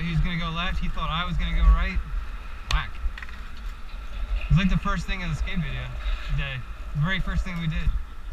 thought he was gonna go left. He thought I was gonna go right. Whack. It was like the first thing in the skate video today. The very first thing we did.